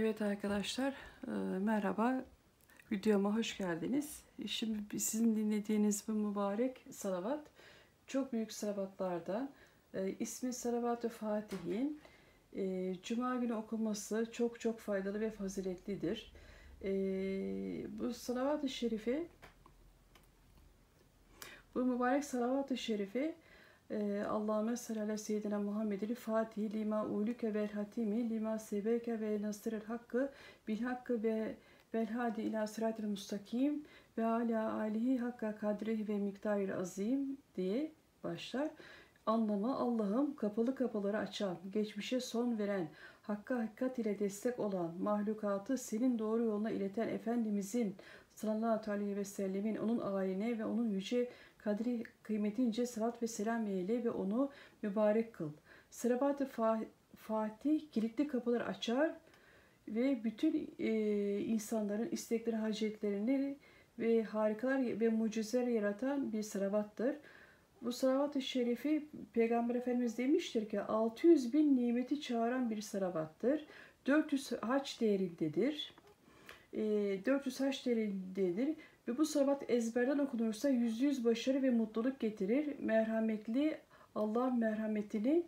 Evet arkadaşlar, e, merhaba. Videoma hoş geldiniz. Şimdi sizin dinlediğiniz bu mübarek salavat çok büyük salavatlardan. E, ismi Salavat-ı Fatih'in e, Cuma günü okunması çok çok faydalı ve faziletlidir. Bu salavat-ı şerifi bu mübarek salavat-ı şerifi ee, Allahümme salli ala seyyidina Muhammedin Fatih lima ulüke vel hatimi lima sebeke ve nasırıl hakkı bil hakkı ve vel hadi ila sıratil mustakim ve ala alihi hakka kadrihi ve miktaril azim diye başlar. Anlamı Allah'ım kapalı kapıları açan, geçmişe son veren, hakka hakikat ile destek olan, mahlukatı senin doğru yoluna ileten Efendimizin sallallahu aleyhi ve sellemin onun aile ve onun yüce kadri kıymetince salat ve selam eyle ve onu mübarek kıl. Sırabat-ı Fatih kilitli kapılar açar ve bütün e, insanların istekleri, hacetlerini ve harikalar ve mucizeler yaratan bir sıravattır. Bu salavat-ı şerifi Peygamber Efendimiz demiştir ki 600 bin nimeti çağıran bir salavattır. 400 haç değerindedir. E, 400 haç değerindedir ve bu salavat ezberden okunursa yüz yüz başarı ve mutluluk getirir. Merhametli Allah merhametini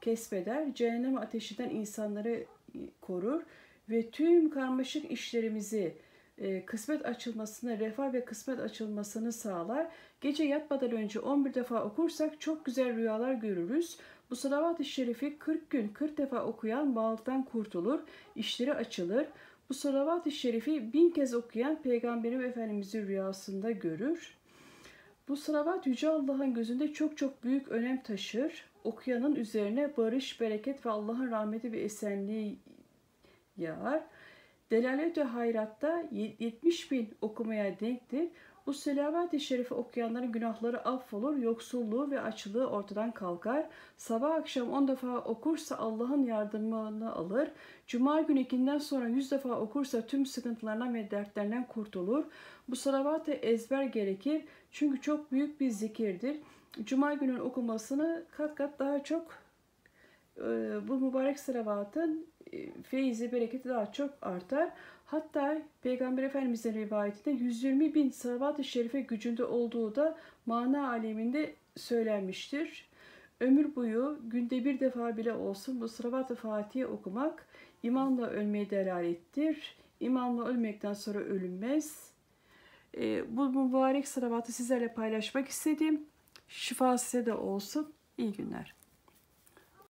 kesbeder. Cehennem ateşinden insanları korur ve tüm karmaşık işlerimizi e, kısmet açılmasını, refah ve kısmet açılmasını sağlar. Gece yatmadan önce 11 defa okursak çok güzel rüyalar görürüz. Bu salavat-ı şerifi 40 gün 40 defa okuyan bağlıktan kurtulur, işleri açılır. Bu salavat-ı şerifi bin kez okuyan Peygamberim Efendimiz'i rüyasında görür. Bu salavat Yüce Allah'ın gözünde çok çok büyük önem taşır. Okuyanın üzerine barış, bereket ve Allah'ın rahmeti ve esenliği yağar. Delalet-i Hayrat'ta 70 bin okumaya denktir. Bu selavat-i şerifi okuyanların günahları affolur, yoksulluğu ve açlığı ortadan kalkar. Sabah akşam 10 defa okursa Allah'ın yardımını alır. Cuma günü ikinden sonra 100 defa okursa tüm sıkıntılarından ve dertlerinden kurtulur. Bu salavat ezber gerekir çünkü çok büyük bir zikirdir. Cuma günün okumasını kat kat daha çok bu mübarek salavatın e, feyzi, bereketi daha çok artar. Hatta Peygamber Efendimiz'in rivayetinde 120 bin salavat-ı şerife gücünde olduğu da mana aleminde söylenmiştir. Ömür boyu günde bir defa bile olsun bu salavat-ı Fatih'i okumak imanla ölmeye delalettir. İmanla ölmekten sonra ölünmez. E, bu mübarek salavatı sizlerle paylaşmak istedim. Şifa size de olsun. İyi günler.